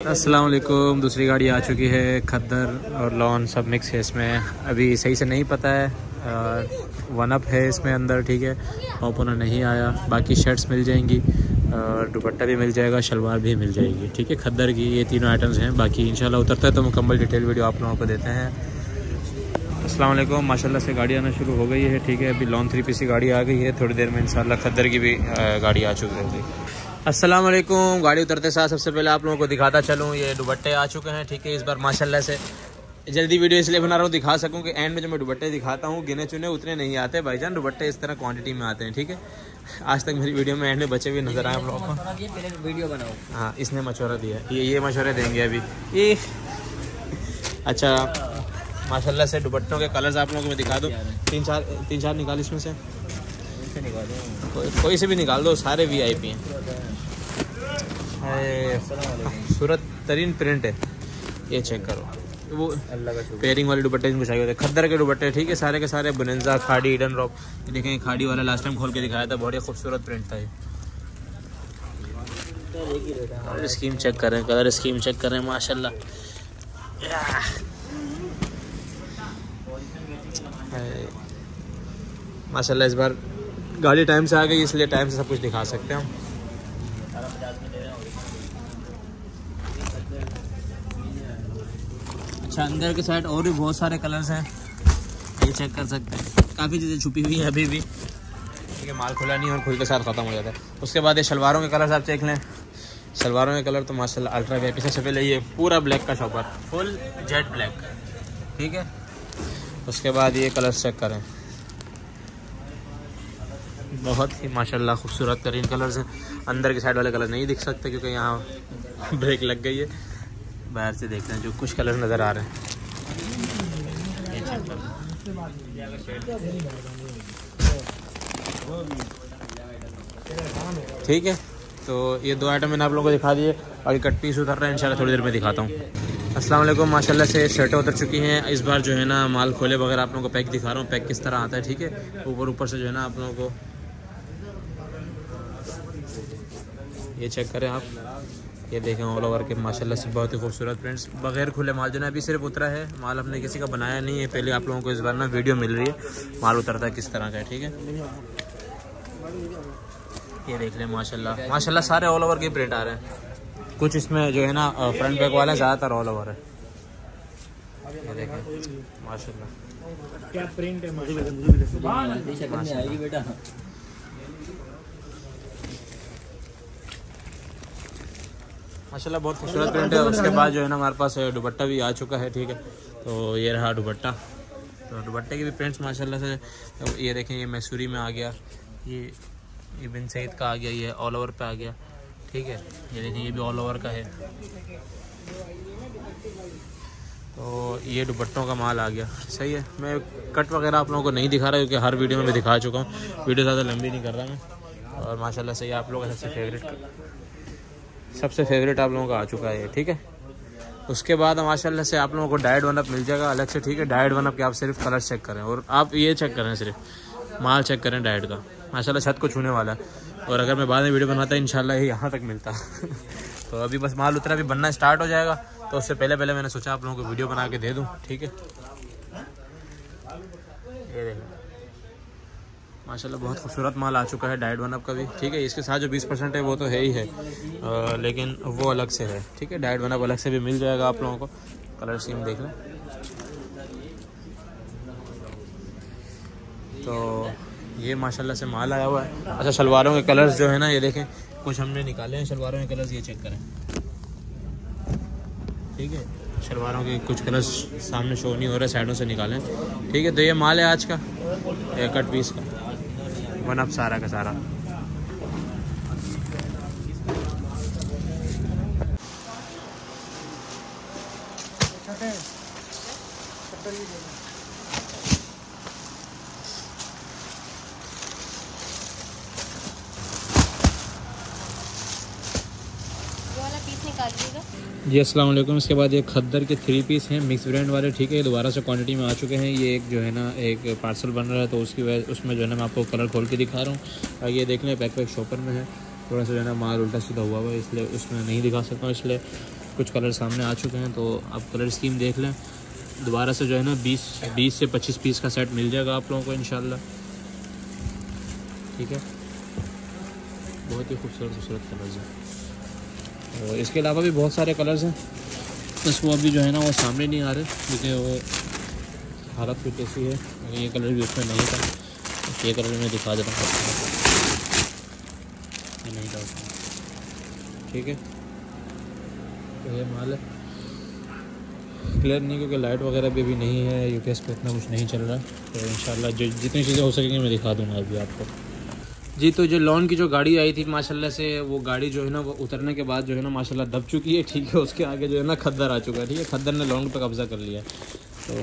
अस्सलाम वालेकुम दूसरी गाड़ी आ चुकी है खद्दर और लॉन सब मिक्स है इसमें। अभी सही से नहीं पता है वन अप है इसमें अंदर, ठीक है? ओपनर नहीं आया, बाकी शर्ट्स मिल जाएँगी, और दुपट्टा भी मिल जाएगा, शलवार भी मिल जाएगी, ठीक है? खद्दर की ये तीनों आइटम्स हैं, बाकी इंशाल्लाह उतरता है तो मुकम्मल डिटेल वीडियो आप लोगों को देते हैं। अस्सलाम वालेकुम माशाल्लाह से गाड़ी आना शुरू हो गई है, ठीक है? अभी लॉन थ्री पी गाड़ी आ गई है, थोड़ी देर में इंशाल्लाह खद्दर की भी गाड़ी आ चुकी होगी अस्सलाम वालेकुम गाड़ी उतरते साथ सबसे पहले आप लोगों को दिखाता चलूँ, ये दुबट्टे आ चुके हैं, ठीक है, इस बार माशाल्लाह से। जल्दी वीडियो इसलिए बना रहा हूँ, दिखा सकूँ कि एंड में जो मैं दुबट्टे दिखाता हूँ, गिने चुने उतने नहीं आते। भाईजान दुबट्टे इस तरह क्वांटिटी में आते हैं, ठीक है? आज तक मेरी वीडियो में एंड में बचे हुए नज़र आए आप लोगों को। वीडियो बनाओ हाँ इसने मशवरा दिया ये ये मशवरे देंगे अभी। ये। अच्छा माशाल्लाह से दुपट्टों के कलर्स आप लोगों को मैं दिखा दूँ। तीन चार तीन चार निकाल इसमें से। कोई से भी निकाल दो, सारे वी आई पी हैं। सूरत तरीन प्रिंट है। ये चेक करो। वो पेयरिंग वाले दुपट्टे इनको चाहिए होते हैं। खद्दर के दुपट्टे, ठीक है? सारे के सारे बुनंजा खाड़ी इडन रॉक ये देखें खाड़ी वाला लास्ट टाइम खोल के दिखाया था। बहुत ही खूबसूरत प्रिंट था ये। कलर स्कीम चेक करें कलर स्कीम चेक करें माशाल्लाह। माशाल्लाह, इस बार गाड़ी टाइम से आ गई, इसलिए टाइम से सब कुछ दिखा सकते हैं हम। अच्छा अंदर के साइड और भी बहुत सारे कलर्स हैं। ये चेक कर सकते हैं। काफ़ी चीज़ें छुपी हुई हैं अभी भी। ठीक है, माल खुला नहीं और खुल के साथ ख़त्म हो जाता है। उसके बाद ये शलवारों के कलर्स आप चेक लें। शलवारों के कलर तो माशाल्लाह अल्ट्रा वी सबसे पहले ये पूरा ब्लैक का शॉपर फुल जेट ब्लैक ठीक है? उसके बाद ये कलर चेक करें। बहुत ही माशाल्लाह खूबसूरत तरीन कलर्स हैं। अंदर के साइड वाले कलर नहीं दिख सकते क्योंकि यहाँ ब्रेक लग गई है। बाहर से देखते हैं, जो कुछ कलर नज़र आ रहे हैं। ठीक है तो ये दो आइटम मैंने आप लोगों को दिखा दिए बाकी कट पीस उतर रहे हैं, इंशाल्लाह थोड़ी देर में दिखाता हूँ। वालेकुम, माशाल्लाह से शर्टें उतर चुकी हैं। इस बार जो है ना, माल खोले वगैरह आप लोगों को पैक दिखा रहा हूँ, पैक किस तरह आता है, ठीक है? ऊपर ऊपर से जो है ना आप लोगों को ये चेक करें आप। ये देखें ऑल ओवर के माशाल्लाह से बहुत ही खूबसूरत प्रिंट्स बगैर खुले माल जो है अभी सिर्फ़ उतरा है माल अपने किसी का बनाया नहीं है। पहले आप लोगों को इस बार ना वीडियो मिल रही है माल उतरता है किस तरह का ठीक है? ये देख लें माशाल्लाह। माशाल्लाह सारे ऑल ओवर के प्रिंट आ रहे हैं। कुछ इसमें जो है ना फ्रंट बैक वाला ज़्यादातर ऑल ओवर है। ये देखें माशाल्लाह। क्या प्रिंट है माशाल्लाह, बहुत खूबसूरत प्रिंट है। उसके बाद जो है ना, हमारे पास दुपट्टा भी आ चुका है, ठीक है। तो ये रहा दुपट्टा। तो दुपट्टे के भी प्रिंट्स माशाल्लाह से। तो ये देखें, ये मैसूरी में आ गया। ये ये बिन सईद का आ गया, ये ऑल ओवर पे आ गया, ठीक है। ये देखें, ये भी ऑल ओवर का है। तो ये दुपट्टों का माल आ गया। सही है। मैं कट वगैरह आप लोगों को नहीं दिखा रहा, क्योंकि हर वीडियो में मैं दिखा चुका हूँ। वीडियो ज़्यादा लंबी नहीं कर रहा मैं। और माशाल्लाह से ये आप लोगों का सबसे फेवरेट सबसे फेवरेट आप लोगों का आ चुका है ठीक है? उसके बाद माशाल्लाह से आप लोगों को डाइट वन अप मिल जाएगा, अलग से, ठीक है? डाइट वन अप के आप सिर्फ़ कलर चेक करें, और आप ये चेक करें सिर्फ़, माल चेक करें डाइट का। माशाल्लाह छत को छूने वाला है, और अगर मैं बाद में वीडियो बनाता, इंशाल्लाह ये यहाँ तक मिलता। तो अभी बस माल उतरा, अभी बनना स्टार्ट हो जाएगा तो उससे पहले पहले मैंने सोचा आप लोगों को वीडियो बना के दे दूँ, ठीक है? ये देखो माशाल्लाह बहुत खूबसूरत माल आ चुका है डाइट वन अप का भी। ठीक है इसके साथ जो 20 परसेंट है वो तो है ही है। आ, लेकिन वो अलग से है। ठीक है डाइट वन अप अलग से भी मिल जाएगा आप लोगों को। कलर स्कीम देख लें। तो ये माशाल्लाह से माल आया हुआ है। अच्छा शलवारों के कलर्स जो है ना ये देखें। कुछ हमने निकाले हैं शलवारों के कलर्स ये चेक करें। ठीक है शलवारों के कुछ कलर्स सामने शो नहीं हो रहे साइडों से निकालें। ठीक है तो ये माल है आज का। कट पीस का। वन अप सारा का सारा ये वाला पीस जी, अस्सलाम वालेकुम। इसके बाद ये खद्दर के थ्री पीस हैं मिक्स ब्रांड वाले, ठीक है? दोबारा से क्वांटिटी में आ चुके हैं। ये एक जो है ना, एक पार्सल बन रहा है तो उसकी वजह, उसमें जो है ना मैं आपको कलर खोल के दिखा रहा हूँ। और ये देख लें पैक पैक शॉपर में है। थोड़ा सा जो है ना माल उल्टा सीधा हुआ हुआ है, इसलिए उसमें नहीं दिखा सकता हूँ, इसलिए कुछ कलर सामने आ चुके हैं तो आप कलर स्कीम देख लें। दोबारा से जो है ना बीस बीस से 25 पीस का सेट मिल जाएगा आप लोगों को इन ठीक है? बहुत ही खूबसूरत खूबसूरत कलर्स हैं। और इसके अलावा भी बहुत सारे कलर्स हैं। बस वो अभी जो है ना वो सामने नहीं आ रहे, क्योंकि वो हालत कुछ ऐसी है ये कलर भी उसमें नहीं था। तो ये कलर मैं दिखा देता हूँ नहीं था ठीक है। तो ये माल क्लियर नहीं, क्योंकि लाइट वगैरह भी अभी नहीं है यूकेएस पे इतना कुछ नहीं चल रहा। है तो जो जितनी चीज़ें हो सकेंगी मैं दिखा दूँगा अभी आपको। जी तो जो लॉन की जो गाड़ी आई थी, माशाल्लाह से, वो गाड़ी जो है ना, वो उतरने के बाद जो है ना, माशाल्लाह दब चुकी है, ठीक है, उसके आगे जो है ना, खद्दर आ चुका है, ठीक है, खद्दर ने लॉन पर कब्ज़ा कर लिया। तो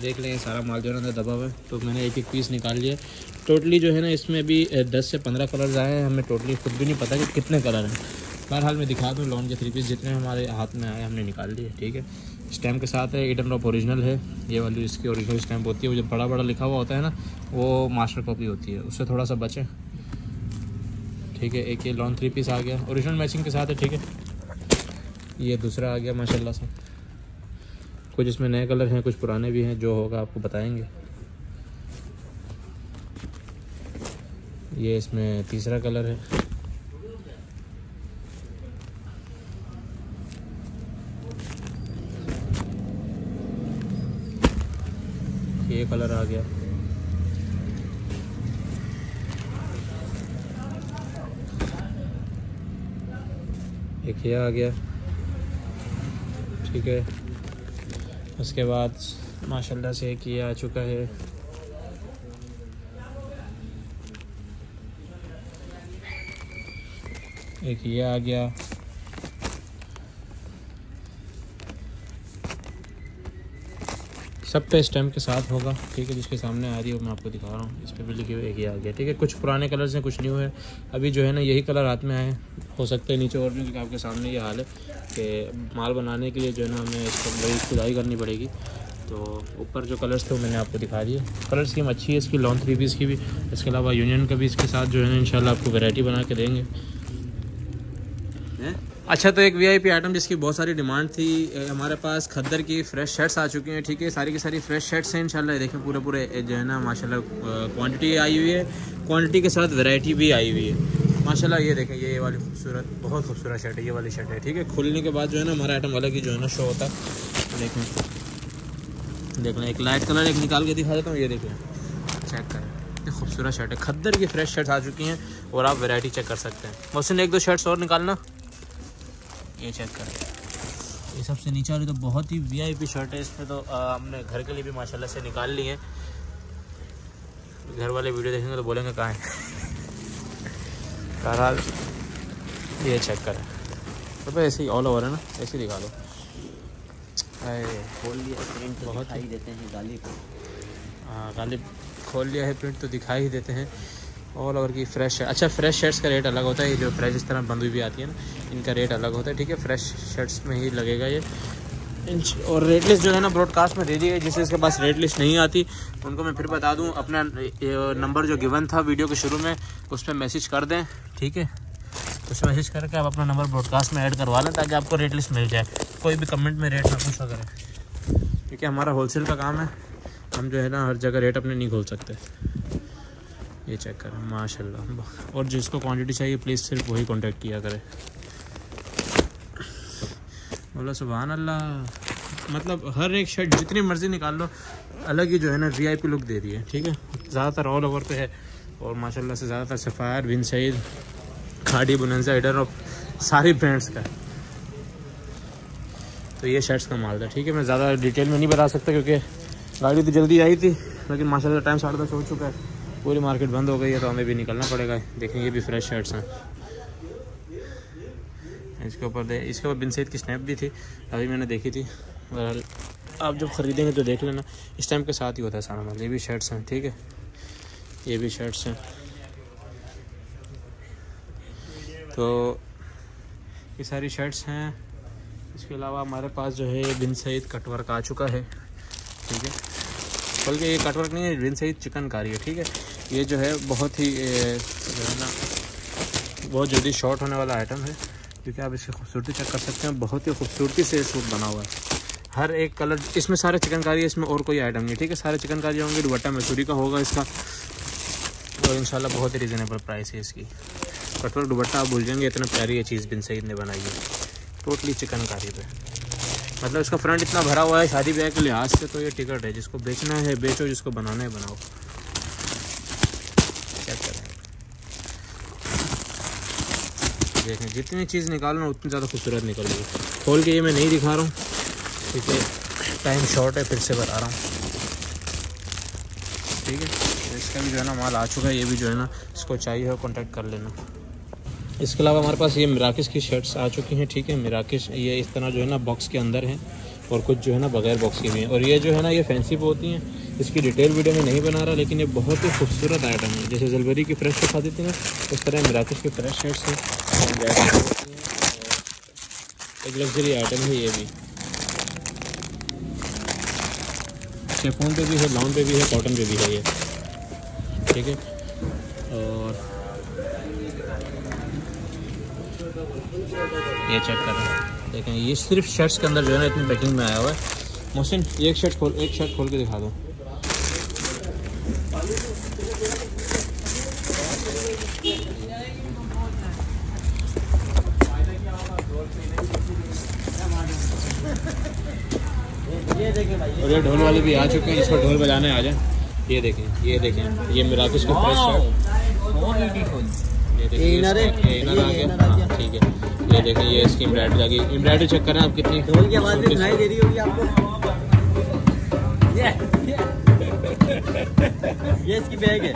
देख लें सारा माल जो है ना दबा हुआ है तो मैंने एक एक पीस निकाल लिया टोटली जो है ना, इसमें भी दस से पंद्रह कलर्स आए हैं, हमें टोटली खुद भी नहीं पता कि कितने कलर हैं। बहरहाल मैं दिखा दूँ लॉन के थ्री पीस, जितने हमारे हाथ में आए, हमने निकाल लिए, ठीक है। स्टैम्प के साथ है एट एंड ऑफ़ ओरिजिनल है। ये वाली इसकी ओरिजिनल स्टैम्प होती है, वो जब बड़ा बड़ा लिखा हुआ होता है ना, वो मास्टर कॉपी होती है। उससे थोड़ा सा बचें। ठीक है, एक ये लॉन्ग थ्री पीस आ गया। ओरिजिनल मैचिंग के साथ है, ठीक है। ये दूसरा आ गया, माशाल्लाह से। कुछ इसमें नए कलर हैं, कुछ पुराने भी हैं, जो होगा आपको बताएँगे। ये इसमें तीसरा कलर है। ये कलर आ गया। एक ये आ गया। ठीक है। उसके बाद माशाल्लाह से एक ये आ चुका है। एक ये आ गया। सब पे स्टैम्प के साथ होगा, ठीक है, जिसके सामने आ रही है मैं आपको दिखा रहा हूँ। इस पर भी लिखे हुए एक ही आ गया, ठीक है। कुछ पुराने कलर्स हैं, कुछ न्यू है। अभी जो है ना, यही कलर हाथ में आए, हो सकते हैं नीचे और भी क्योंकि आपके सामने ये हाल है कि माल बनाने के लिए जो है ना, हमें इसको बड़ी खुदाई करनी पड़ेगी। तो ऊपर जो कलर्स थे, वो मैंने आपको दिखा दिए। कलर स्कीम अच्छी है, इसकी लॉन्ग थ्री पीस की भी, इसके अलावा यूनियन का भी इसके साथ जो है ना इनशाला आपको वेराइटी बना के देंगे। अच्छा तो एक वीआईपी आइटम जिसकी बहुत सारी डिमांड थी हमारे पास खद्दर की फ्रेश शर्ट्स आ चुकी हैं, ठीक है? सारी की सारी फ्रेश शर्ट्स हैं, इंशाल्लाह देखें पूरे पूरे जो है ना, माशाल्लाह क्वांटिटी आई हुई है। क्वांटिटी के साथ वैरायटी भी आई हुई है। माशाल्लाह, ये देखें, ये वाली खूबसूरत, बहुत खूबसूरत शर्ट है, ये वाली शर्ट है, ठीक है? खुलने के बाद जो है ना, हमारा आइटम अलग ही जो है ना शो होता है। देखें, देख लें एक लाइट कलर एक निकाल के दिखा देता हूँ, ये देखें चेक करें। खूबसूरत शर्ट है। खद्दर की फ्रेश शर्ट्स आ चुकी हैं और आप वैरायटी चेक कर सकते हैं। मोहसिन, एक दो शर्ट्स और निकालना। ये चेक करें ये सबसे नीचे वाली तो बहुत ही वीआईपी शर्ट है इसमें तो आ, हमने घर के लिए भी माशाल्लाह से निकाल ली है। घर वाले वीडियो देखेंगे तो बोलेंगे कहाँ है। बहरहाल ये चेक करें तो भाई ऐसे ही ऑल ओवर है ना ऐसे ही दिखा दो। खोल लिया प्रिंट तो बहुत ही देते हैं गालिब हाँ गालिब खोल लिया है प्रिंट तो दिखाई ही देते हैं। ऑल ओवर की फ्रेश है अच्छा फ्रेश शर्ट्स का रेट अलग होता है, ये जो फ्रेश इस तरह बंद हुई भी आती है ना, इनका रेट अलग होता है, ठीक है? फ्रेश शर्ट्स में ही लगेगा ये। और रेट लिस्ट जो है ना ब्रॉडकास्ट में दे दी है जिससे इसके पास रेट लिस्ट नहीं आती। उनको मैं फिर बता दूँ, अपना नंबर जो गिवन था वीडियो के शुरू में, उस पर मैसेज कर दें, ठीक है? उस मैसेज करके आप अपना नंबर ब्रॉडकास्ट में ऐड करवा लें, ताकि आपको रेट लिस्ट मिल जाए। कोई भी कमेंट में रेट ना पूछा करें। क्योंकि हमारा होलसेल का काम है, हम जो है ना, हर जगह रेट अपने नहीं खोल सकते। ये चेक करें माशाल्लाह। और जिसको क्वांटिटी चाहिए प्लीज़ सिर्फ़ वही कांटेक्ट किया करें। बोला सुबह अल्लाह मतलब हर एक शर्ट जितनी मर्ज़ी निकाल लो, अलग ही जो है ना वीआईपी लुक दे रही है, ठीक है? ज़्यादातर ऑल ओवर पे है। और माशाल्लाह से ज़्यादातर सफ़ायर बिन सईद खाड़ी बुनंजा इडर और सारी ब्रांड्स का। तो ये शर्ट्स का माल था, ठीक है? मैं ज़्यादा डिटेल में नहीं बता सकता, क्योंकि गाड़ी तो जल्दी आई थी, लेकिन माशाल्लाह टाइम साढ़े दस हो चुका है। पूरी मार्केट बंद हो गई है तो हमें भी निकलना पड़ेगा। देखें ये भी फ्रेश शर्ट्स हैं। इसके ऊपर दे इसके ऊपर बिन सैद की स्नैप भी थी, अभी मैंने देखी थी। बहरहाल, आप जब ख़रीदेंगे तो देख लेना। इस टाइम के साथ ही होता है सारा माल। ये भी शर्ट्स हैं, ठीक है? ये भी शर्ट्स हैं। तो ये सारी शर्ट्स हैं। इसके अलावा हमारे पास जो है बिन सईद कटवर्क आ चुका है, ठीक है? बल्कि ये कटवर्क नहीं है, बिन सईद चिकनकारी है, ठीक है? ये जो है, बहुत ही जो है ना, बहुत जल्दी शॉर्ट होने वाला आइटम है। क्योंकि आप इसकी खूबसूरती चेक कर सकते हैं, बहुत ही खूबसूरती से सूट बना हुआ है। हर एक कलर इसमें सारे चिकनकारी है, इसमें और कोई आइटम नहीं ठीक है? सारे चिकनकारी होंगे दुबट्टा मसूरी का होगा इसका। और इंशाल्लाह बहुत ही रिजनेबल प्राइस है इसकी। कटवर दुबट्टा आप भूल जाएँगे, इतना प्यारी चीज़, बिन सईद ने बनाई है। टोटली चिकनकारी पे। मतलब इसका फ्रंट इतना भरा हुआ है शादी ब्याह के लिहाज से तो ये टिकट है, जिसको बेचना है, बेचो, जिसको बनाना है, बनाओ। क्या करें? देखें, जितनी चीज़ निकालो ना उतनी ज़्यादा खूबसूरत निकल रही है खोल के ये मैं नहीं दिखा रहा हूँ क्योंकि टाइम शॉर्ट है, फिर से बता रहा हूँ। ठीक है? तो इसका भी जो है ना, माल आ चुका है, ये भी जो है ना, इसको चाहिए हो कॉन्टैक्ट कर लेना। इसके अलावा हमारे पास ये मिराकिस की शर्ट्स आ चुकी हैं, ठीक है? मिराकिस, ये इस तरह जो है ना बॉक्स के अंदर हैं और कुछ जो है ना बगैर बॉक्स के भी हैं। और ये जो है ना, ये फैंसी होती हैं इसकी डिटेल वीडियो में नहीं बना रहा, लेकिन ये बहुत ही खूबसूरत आइटम है। जैसे जलबरी की फ्रेश दिखा देती ना उस तरह मिराकिस की फ्रेश शर्ट्स हैं। एक लग्जरी आइटम है ये भी। शेफोन पे भी है लॉन पे भी है कॉटन पे भी है ये। ठीक है? और ये चेक कर देखें ये सिर्फ़ शर्ट्स के अंदर जो है ना इतनी पैकिंग में आया हुआ है। मोहसिन एक शर्ट खोल एक शर्ट खोल के दिखा दो। और ये ढोल वाले भी आ चुके हैं इसको ढोल बजाने आ जाए। ये देखें ये देखें ये मेरा को फ्रेश शर्ट ये देखिए ये इनर है? इनर आ गया। हाँ। ठीक। है ये देखें ये इसकी एम्ब्रॉयडरी लगी एम्ब्रॉयडरी चेक करें आप कितनी ढोल की आवाज़ दे रही होगी आपको। ये ये इसकी बैग है।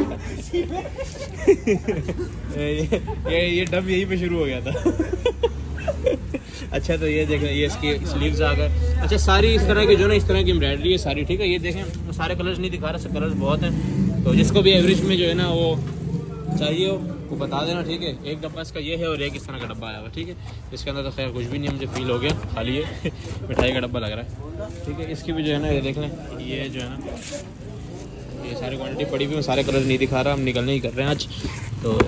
ये ये ये डब यहीं पे शुरू हो गया था। अच्छा तो ये देखें ये इसकी स्लीव्स आ गए। अच्छा सारी इस तरह की जो ना इस तरह की एम्ब्रॉयडरी है सारी ठीक है? ये देखें सारे कलर्स नहीं दिखा रहे कलर्स बहुत हैं। तो जिसको भी एवरेज में जो है ना वो चाहिए हो वो बता देना, ठीक है? एक डब्बा इसका ये है और एक इस तरह का डब्बा आया हुआ, ठीक है? इसके अंदर तो खैर कुछ भी नहीं, मुझे फील हो गया, खाली है। मिठाई का डब्बा लग रहा है, ठीक है? इसकी भी जो है ना, ये देख लें, ये जो है ना, ये सारी क्वांटिटी पड़ी हुई है, सारे कलर नहीं दिखा रहा, हम निकलने ही कर रहे हैं आज तो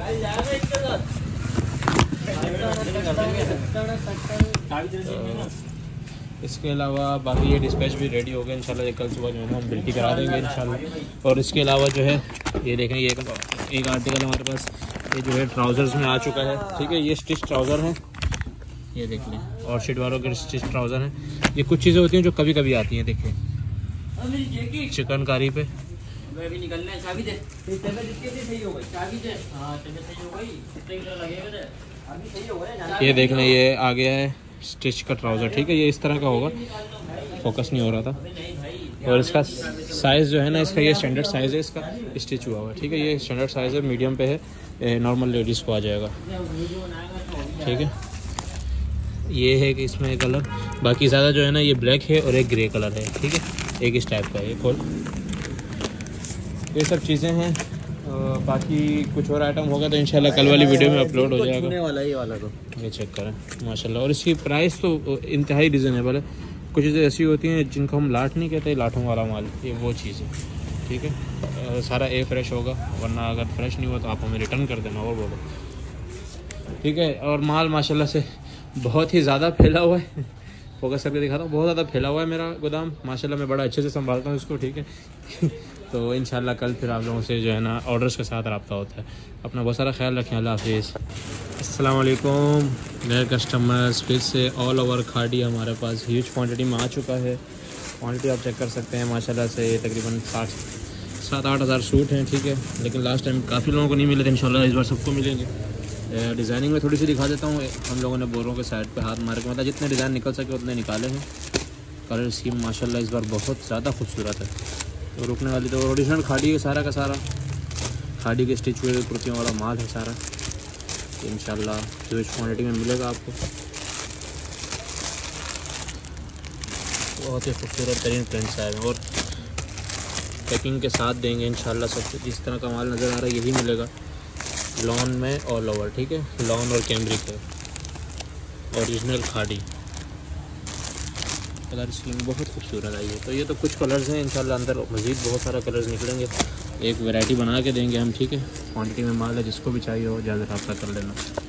इसके अलावा बाकी ये डिस्पैच भी रेडी हो गया इंशाल्लाह कल सुबह जो है ना, हम बिल्टी करा देंगे, इंशाल्लाह। और इसके अलावा जो है, ये देखें ये एक आर्टिकल हमारे पास ये जो है ट्राउज़र्स में आ चुका है। ठीक है ये स्टिच ट्राउज़र है। ये देख लें। और शीट वालों के स्टिच ट्राउज़र हैं। ये कुछ चीज़ें होती हैं जो कभी कभी आती हैं देखिए चिकनकारी पे। अभी निकलना है ये देख लें ये आ गया है स्टिच का ट्राउज़र ठीक है ये इस तरह का होगा। फोकस नहीं हो रहा था। और इसका साइज़ जो है ना इसका ये स्टैंडर्ड साइज़ है इसका स्टिच हुआ हुआ ठीक है? ये स्टैंडर्ड साइज़ है मीडियम पे है नॉर्मल लेडीज़ को आ जाएगा। ठीक है? ये है कि इसमें कलर बाकी ज़्यादा जो है ना ये ब्लैक है और एक ग्रे कलर है ठीक है? एक इस टाइप का है ये खोल। ये सब चीज़ें हैं बाकी कुछ और आइटम होगा तो इंशाल्लाह कल वाली वीडियो में अपलोड हो जाएगा वाला है ये वाला तो ये चेक करें माशाल्लाह। और इसकी प्राइस तो इंतहाई रिजनेबल है। कुछ चीज़ें ऐसी होती हैं जिनको हम लाट नहीं कहते लाठों वाला माल, ये वो चीज़ है, ठीक है? सारा ए फ्रेश होगा, वरना अगर फ्रेश नहीं हुआ तो आप हमें रिटर्न कर देना, और बोलो। ठीक है? और माल, माशाल्लाह से बहुत ही ज़्यादा फैला हुआ है। फोकस करके दिखाता हूँ, बहुत ज़्यादा फैला हुआ है मेरा गोदाम। माशाल्लाह मैं बड़ा अच्छे से संभालता हूँ इसको, ठीक है? तो इंशाल्लाह कल फिर आप लोगों से जो है ना ऑर्डर्स के साथ रब्ता होता है। अपना बहुत सारा ख्याल रखें, अल्लाह हाफिज़। अस्सलाम वालेकुम नए कस्टमर्स फिर से ऑल ओवर खाड़ी हमारे पास। ह्यूज क्वांटिटी में आ चुका है। क्वांटिटी आप चेक कर सकते हैं, माशाल्लाह से तकरीबन सात सात, आठ हज़ार सूट हैं, ठीक है। लेकिन लास्ट टाइम काफ़ी लोगों को नहीं मिले थे, इंशाल्लाह इस बार सबको मिलेंगे। डिज़ाइनिंग में थोड़ी सी दिखा देता हूँ। हम लोगों ने बोरों के साइड पे हाथ मार के मतलब जितने डिज़ाइन निकल सके उतने निकाले हैं। कलर स्कीम माशाल्लाह इस बार बहुत ज़्यादा खूबसूरत है। तो रुकने वाली तो ओरिजिनल खाड़ी है सारा का सारा। खाड़ी के स्टिच हुए कुर्तियों वाला माल है सारा। इन जो इस क्वान्टिटी में मिलेगा आपको। बहुत ही खूबसूरत तरीन प्रिंट्स आए हैं और पैकिंग के साथ देंगे इंशाल्लाह सब जिस तरह का माल नज़र आ रहा है, यही मिलेगा। लॉन में ऑल ओवर ठीक है? लॉन और कैमरिक है। ओरिजिनल खाड़ी कलर स्कीम बहुत खूबसूरत आई है तो ये तो कुछ कलर्स हैं, इंशाल्लाह अंदर मज़ीद बहुत सारा कलर्स निकलेंगे। एक वैरायटी बना के देंगे हम, ठीक है? क्वांटिटी में माल है, जिसको भी चाहिए हो, ज़्यादा रब्ता कर लेना।